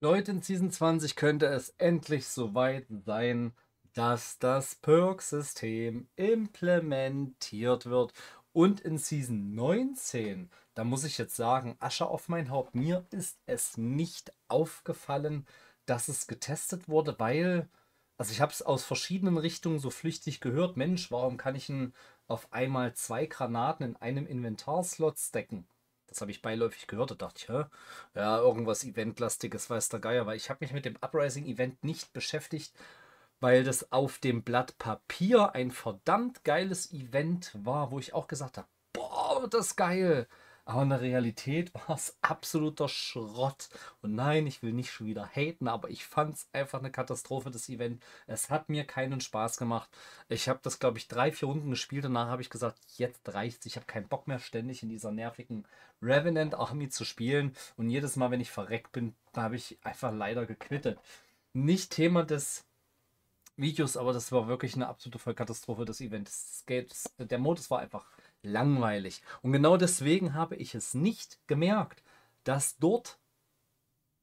Leute, in Season 20 könnte es endlich soweit sein, dass das Perk-System implementiert wird. Und in Season 19, da muss ich jetzt sagen, Asche auf mein Haupt, mir ist es nicht aufgefallen, dass es getestet wurde, weil, also ich habe es aus verschiedenen Richtungen so flüchtig gehört, Mensch, warum kann ich denn auf einmal zwei Granaten in einem Inventarslot stacken? Das habe ich beiläufig gehört. Da dachte ich, hä? ja, irgendwas Eventlastiges, weiß der Geier, weil ich habe mich mit dem Uprising-Event nicht beschäftigt, weil das auf dem Blatt Papier ein verdammt geiles Event war, wo ich auch gesagt habe, boah, das ist geil. Aber in der Realität war es absoluter Schrott. Und nein, ich will nicht schon wieder haten, aber ich fand es einfach eine Katastrophe, das Event. Es hat mir keinen Spaß gemacht. Ich habe das, glaube ich, drei, vier Runden gespielt. Danach habe ich gesagt, jetzt reicht's. Ich habe keinen Bock mehr, ständig in dieser nervigen Revenant Army zu spielen. Und jedes Mal, wenn ich verreckt bin, habe ich einfach leider gequittet. Nicht Thema des Videos, aber das war wirklich eine absolute Vollkatastrophe des Events. der Modus war einfach langweilig. Und genau deswegen habe ich es nicht gemerkt, dass dort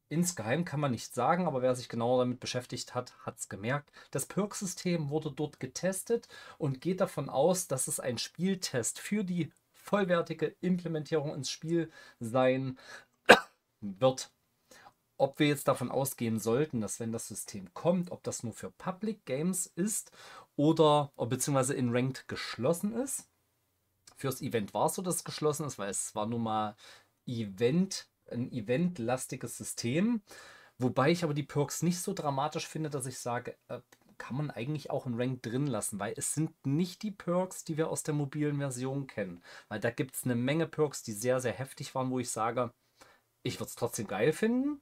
insgeheim kann man nicht sagen, aber wer sich genauer damit beschäftigt hat, hat es gemerkt. Das Perk-System wurde dort getestet und geht davon aus, dass es ein Spieltest für die vollwertige Implementierung ins Spiel sein wird. Ob wir jetzt davon ausgehen sollten, dass wenn das System kommt, ob das nur für Public Games ist oder beziehungsweise in Ranked geschlossen ist, Fürs Event war es so, dass es geschlossen ist, weil es war nun mal Event, ein eventlastiges System. Wobei ich aber die Perks nicht so dramatisch finde, dass ich sage, äh, kann man eigentlich auch ein Rank drin lassen, weil es sind nicht die Perks, die wir aus der mobilen Version kennen. Weil da gibt es eine Menge Perks, die sehr, sehr heftig waren, wo ich sage, ich würde es trotzdem geil finden,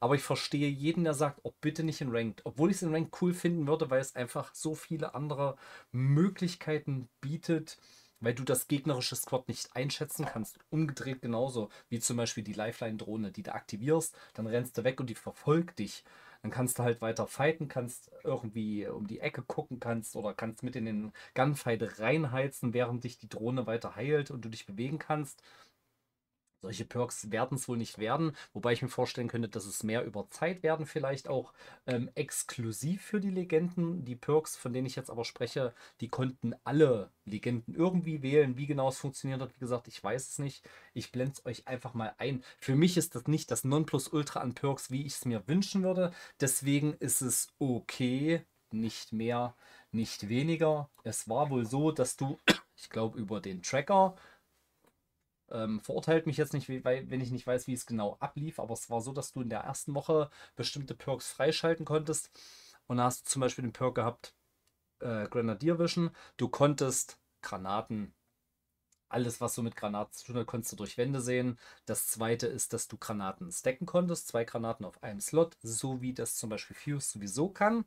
aber ich verstehe jeden, der sagt, oh, bitte nicht in Ranked. Obwohl ich es in Ranked cool finden würde, weil es einfach so viele andere Möglichkeiten bietet, weil du das gegnerische Squad nicht einschätzen kannst. Umgedreht genauso, wie zum Beispiel die Lifeline-Drohne, die du aktivierst, dann rennst du weg und die verfolgt dich. Dann kannst du halt weiter fighten, kannst irgendwie um die Ecke gucken kannst oder kannst mit in den Gunfight reinheizen, während dich die Drohne weiter heilt und du dich bewegen kannst. Solche Perks werden es wohl nicht werden, wobei ich mir vorstellen könnte, dass es mehr über Zeit werden, vielleicht auch ähm, exklusiv für die Legenden. Die Perks, von denen ich jetzt aber spreche, die konnten alle Legenden irgendwie wählen. Wie genau es funktioniert hat, wie gesagt, ich weiß es nicht. Ich blende es euch einfach mal ein. Für mich ist das nicht das Nonplusultra an Perks, wie ich es mir wünschen würde. Deswegen ist es okay, nicht mehr, nicht weniger. Es war wohl so, dass du, ich glaube, über den Tracker ähm, verurteilt mich jetzt nicht, weil, wenn ich nicht weiß, wie es genau ablief, aber es war so, dass du in der ersten Woche bestimmte Perks freischalten konntest. Und da hast du zum Beispiel den Perk gehabt, äh, Grenadier Vision. Du konntest Granaten, alles was so mit Granaten zu tun hat, konntest du durch Wände sehen. Das zweite ist, dass du Granaten stacken konntest, zwei Granaten auf einem Slot, so wie das zum Beispiel Fuse sowieso kann.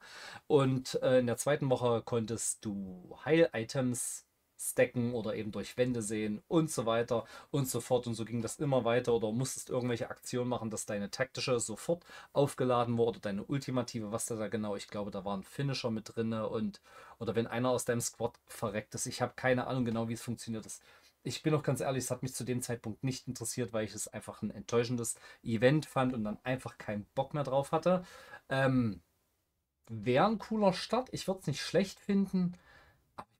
Und äh, in der zweiten Woche konntest du Heil-Items stacken oder eben durch Wände sehen und so weiter und so fort. Und so ging das immer weiter oder musstest irgendwelche Aktionen machen, dass deine taktische sofort aufgeladen wurde, deine ultimative, was da, genau, ich glaube, da war ein Finisher mit drin und oder wenn einer aus deinem Squad verreckt ist, ich habe keine Ahnung genau, wie es funktioniert ist. Ich bin auch ganz ehrlich, es hat mich zu dem Zeitpunkt nicht interessiert, weil ich es einfach ein enttäuschendes Event fand und dann einfach keinen Bock mehr drauf hatte. Ähm, Wäre ein cooler Start. Ich würde es nicht schlecht finden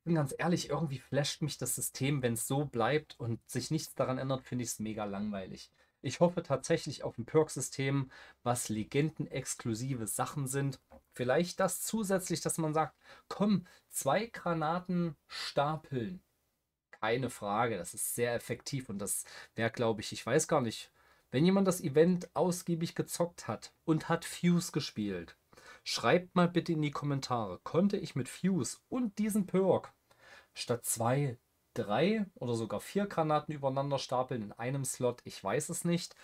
bin ganz ehrlich, irgendwie flasht mich das System, wenn es so bleibt und sich nichts daran ändert, finde ich es mega langweilig. Ich hoffe tatsächlich auf ein Perk-System, was legendenexklusive Sachen sind. Vielleicht das zusätzlich, dass man sagt, komm, zwei Granaten stapeln. Keine Frage, das ist sehr effektiv und das wäre, glaube ich, ich weiß gar nicht, wenn jemand das Event ausgiebig gezockt hat und hat Fuse gespielt, schreibt mal bitte in die Kommentare, konnte ich mit Fuse und diesen Perk statt zwei, drei oder sogar vier Granaten übereinander stapeln in einem Slot. Ich weiß es nicht.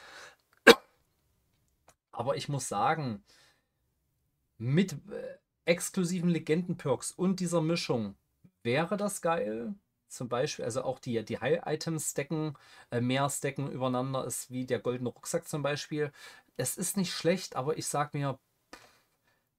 Aber ich muss sagen, mit äh, exklusiven Legenden-Perks und dieser Mischung wäre das geil. Zum Beispiel, also auch die, die Heil-Items stacken, äh, mehr stacken übereinander ist wie der goldene Rucksack zum Beispiel. Es ist nicht schlecht, aber ich sag mir,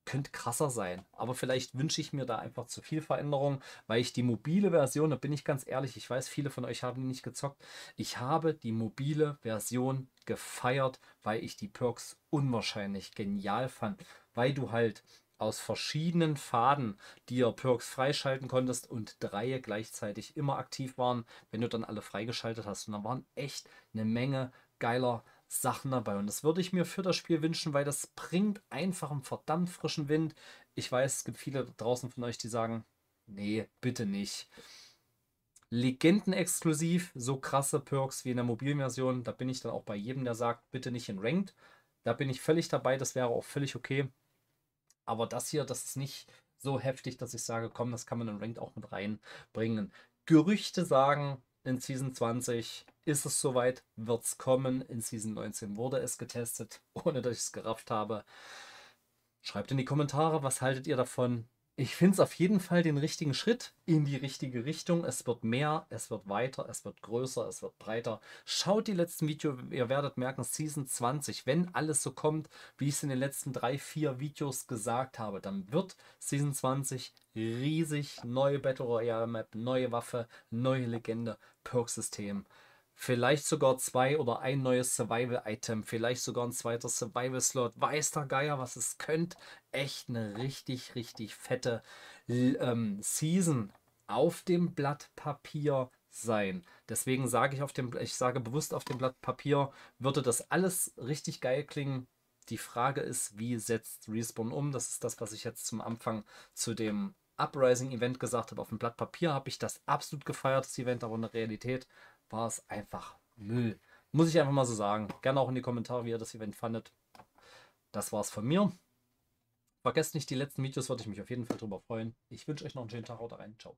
könnte krasser sein. Aber vielleicht wünsche ich mir da einfach zu viel Veränderung, weil ich die mobile Version, da bin ich ganz ehrlich, ich weiß, viele von euch haben die nicht gezockt. Ich habe die mobile Version gefeiert, weil ich die Perks unwahrscheinlich genial fand, weil du halt aus verschiedenen Faden dir Perks freischalten konntest und drei gleichzeitig immer aktiv waren, wenn du dann alle freigeschaltet hast. Und da waren echt eine Menge geiler Sachen dabei. Und das würde ich mir für das Spiel wünschen, weil das bringt einfach einen verdammt frischen Wind. Ich weiß, es gibt viele draußen von euch, die sagen, nee, bitte nicht. Legenden-exklusiv, so krasse Perks wie in der mobilen Version, da bin ich dann auch bei jedem, der sagt, bitte nicht in Ranked. Da bin ich völlig dabei, das wäre auch völlig okay. Aber das hier, das ist nicht so heftig, dass ich sage, komm, das kann man in Ranked auch mit reinbringen. Gerüchte sagen, in Season 20 ist es soweit, wird es kommen. In Season 19 wurde es getestet, ohne dass ich es gerafft habe. Schreibt in die Kommentare, was haltet ihr davon? Ich finde es auf jeden Fall den richtigen Schritt in die richtige Richtung. Es wird mehr, es wird weiter, es wird größer, es wird breiter. Schaut die letzten Videos, ihr werdet merken, Season 20, wenn alles so kommt, wie ich es in den letzten drei, vier Videos gesagt habe, dann wird Season 20 riesig. Neue Battle Royale Map, neue Waffe, neue Legende, Perk-System. Vielleicht sogar zwei oder ein neues Survival-Item. Vielleicht sogar ein zweiter Survival-Slot. Weiß der Geier, was es könnte. Echt eine richtig, richtig fette ähm, Season auf dem Blatt Papier sein. Deswegen sage ich auf dem, ich sage bewusst auf dem Blatt Papier, würde das alles richtig geil klingen. Die Frage ist, wie setzt Respawn um? Das ist das, was ich jetzt zum Anfang zu dem Uprising-Event gesagt habe. Auf dem Blatt Papier habe ich das absolut gefeiert, das Event, aber in der Realität war es einfach Müll. Muss ich einfach mal so sagen. Gerne auch in die Kommentare, wie ihr das Event fandet. Das war's von mir. Vergesst nicht die letzten Videos, würde ich mich auf jeden Fall drüber freuen. Ich wünsche euch noch einen schönen Tag. Haut rein. Ciao.